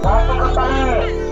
Langsung ke Paris.